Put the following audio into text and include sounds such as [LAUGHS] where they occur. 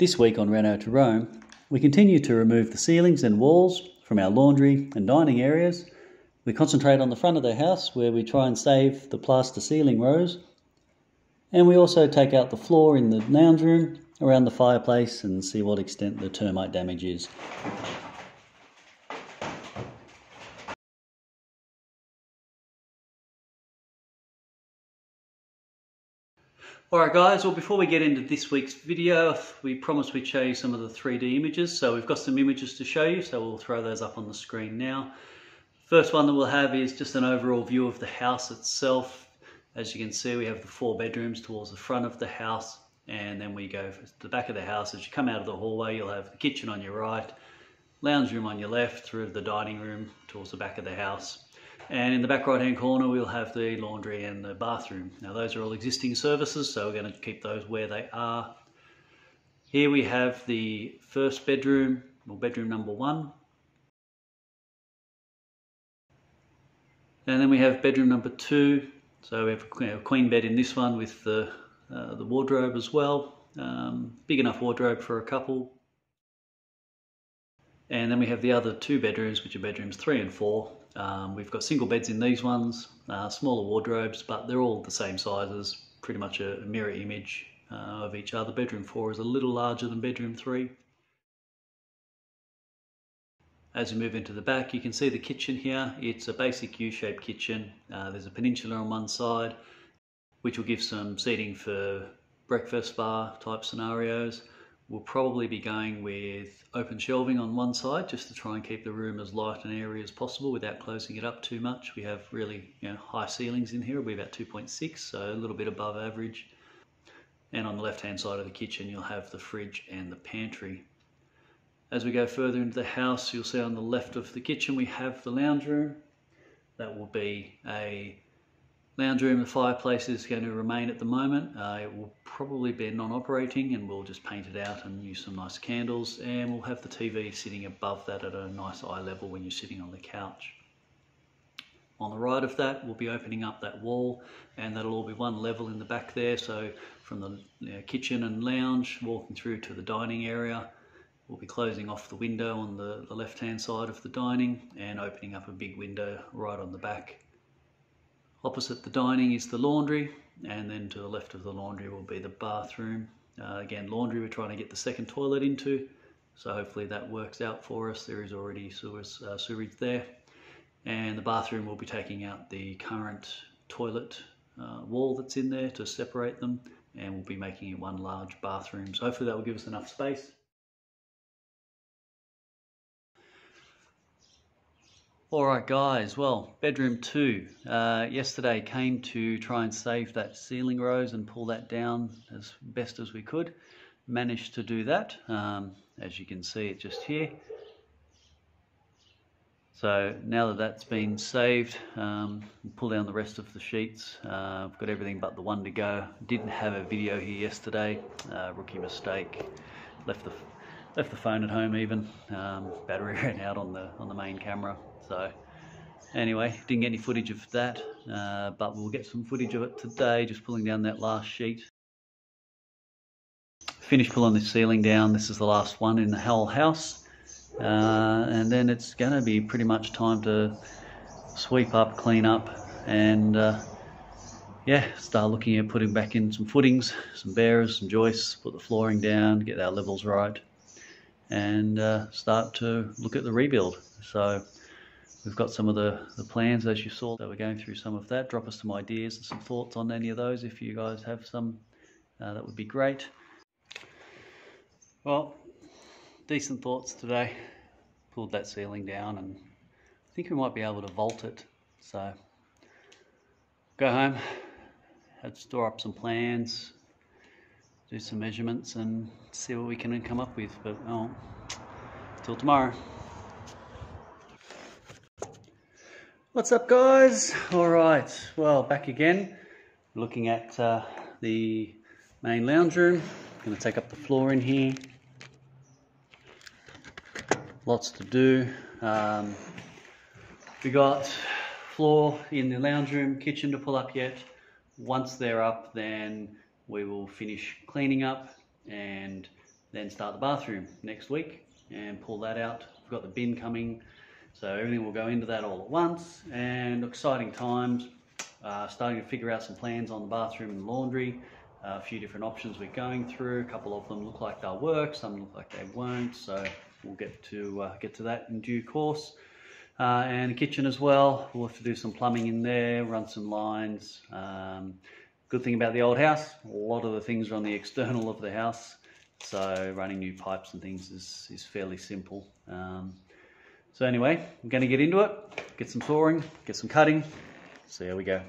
This week on Reno to Roam, we continue to remove the ceilings and walls from our laundry and dining areas. We concentrate on the front of the house where we try and save the plaster ceiling rose. And we also take out the floor in the lounge room around the fireplace and see what extent the termite damage is. Alright guys, well before we get into this week's video, we promised we'd show you some of the 3D images. So we've got some images to show you, so we'll throw those up on the screen now. First one that we'll have is just an overall view of the house itself. As you can see, we have the four bedrooms towards the front of the house, and then we go to the back of the house. As you come out of the hallway, you'll have the kitchen on your right, lounge room on your left, through the dining room towards the back of the house. And in the back right hand corner, we'll have the laundry and the bathroom. Now those are all existing services, so we're going to keep those where they are. Here we have the first bedroom, or bedroom number one. And then we have bedroom number two. So we have a queen bed in this one with the, uh, the wardrobe as well. Um, big enough wardrobe for a couple. And then we have the other two bedrooms, which are bedrooms three and four. Um, we've got single beds in these ones, uh, smaller wardrobes, but they're all the same sizes, pretty much a mirror image uh, of each other. Bedroom four is a little larger than bedroom three. As you move into the back, you can see the kitchen here. It's a basic U-shaped kitchen. Uh, there's a peninsula on one side, which will give some seating for breakfast bar type scenarios. We'll probably be going with open shelving on one side just to try and keep the room as light and airy as possible without closing it up too much. We have really you know, high ceilings in here, it'll be about 2.6, so a little bit above average. And on the left hand side of the kitchen you'll have the fridge and the pantry. As we go further into the house you'll see on the left of the kitchen we have the lounge room. That will be a Lounge room, the fireplace is going to remain at the moment. Uh, it will probably be non-operating and we'll just paint it out and use some nice candles and we'll have the TV sitting above that at a nice eye level when you're sitting on the couch. On the right of that, we'll be opening up that wall and that'll all be one level in the back there. So from the you know, kitchen and lounge, walking through to the dining area, we'll be closing off the window on the, the left-hand side of the dining and opening up a big window right on the back Opposite the dining is the laundry, and then to the left of the laundry will be the bathroom. Uh, again, laundry we're trying to get the second toilet into, so hopefully that works out for us. There is already sewers, uh, sewerage there. And the bathroom will be taking out the current toilet uh, wall that's in there to separate them, and we'll be making it one large bathroom. So hopefully that will give us enough space. Alright guys, well, bedroom two. Uh, yesterday came to try and save that ceiling rose and pull that down as best as we could. Managed to do that, um, as you can see it just here. So now that that's been saved, um, pull down the rest of the sheets. Uh, I've got everything but the one to go. Didn't have a video here yesterday, uh, rookie mistake. Left the left the phone at home even. Um, battery [LAUGHS] ran out on the on the main camera. So anyway, didn't get any footage of that, uh, but we'll get some footage of it today, just pulling down that last sheet. Finished pulling the ceiling down. This is the last one in the whole house. Uh, and then it's going to be pretty much time to sweep up, clean up, and uh, yeah, start looking at putting back in some footings, some bearers, some joists, put the flooring down, get our levels right, and uh, start to look at the rebuild. So We've got some of the, the plans as you saw, so we're going through some of that. Drop us some ideas and some thoughts on any of those if you guys have some. Uh, that would be great. Well, decent thoughts today. Pulled that ceiling down and I think we might be able to vault it. So go home, have to store up some plans, do some measurements and see what we can come up with. But oh, till tomorrow. What's up guys? Alright, well back again looking at uh, the main lounge room. Going to take up the floor in here. Lots to do. Um, we got floor in the lounge room, kitchen to pull up yet. Once they're up then we will finish cleaning up and then start the bathroom next week and pull that out. We've got the bin coming, so everything will go into that all at once. And exciting times, uh, starting to figure out some plans on the bathroom and laundry. Uh, a few different options we're going through. A couple of them look like they'll work, some look like they won't. So we'll get to uh, get to that in due course. Uh, and the kitchen as well. We'll have to do some plumbing in there, run some lines. Um, good thing about the old house, a lot of the things are on the external of the house. So running new pipes and things is, is fairly simple. Um, so anyway, I'm going to get into it, get some sawing, get some cutting. So here we go.